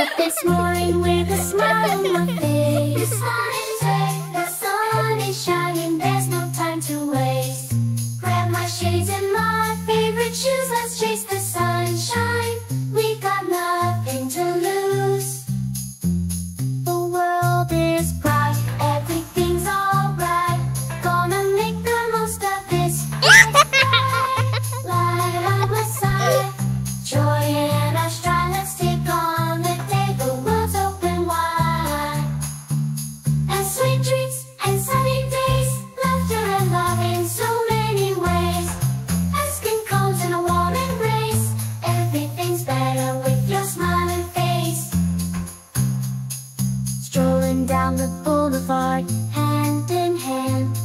up this morning with a smile on my face. The sun is the sun is shining, there's no time to waste. Grab my shades and my favorite shoes, let's chase the the hand in hand.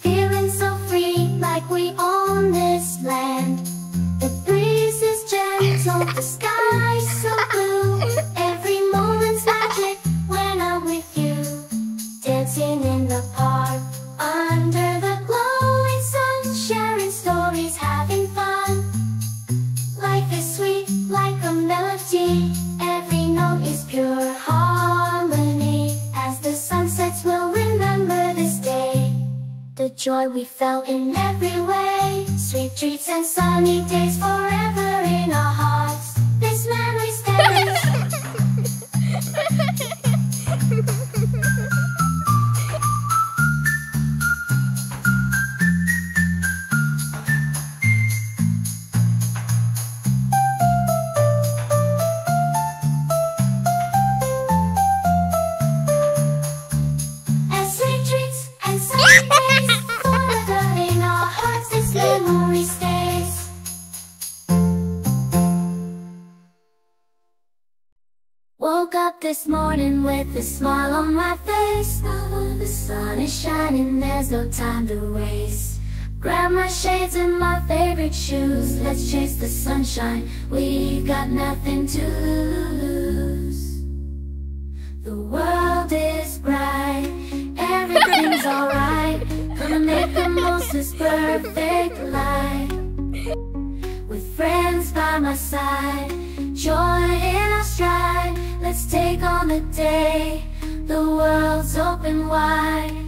Feeling so free, like we own this land. Joy we felt in every way. Sweet treats and sunny days forever in our hearts. Woke up this morning with a smile on my face. The sun is shining, there's no time to waste. Grab my shades and my favorite shoes. Let's chase the sunshine. We got nothing to lose. The world is bright, everything's alright. Gonna make the most this perfect life. With friends by my side, joy in our open wide.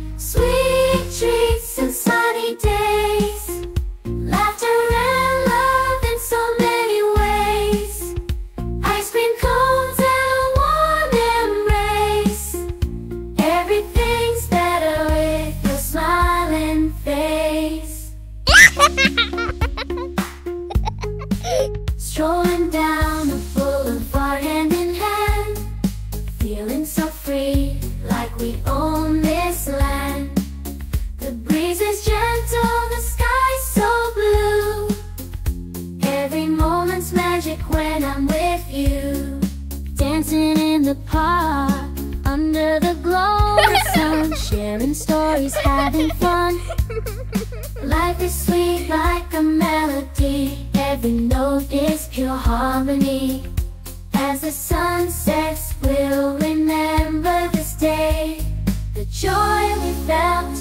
Dancing in the park, under the glow of the sun, sharing stories, having fun. Life is sweet like a melody. Every note is pure harmony. As the sun sets, we'll remember this day. The joy we felt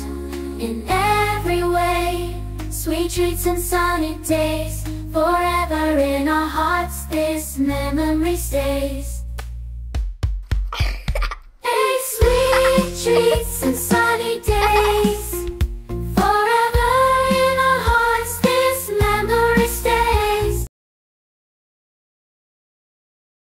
in every way. Sweet treats and sunny days. Forever in our hearts, this memory stays.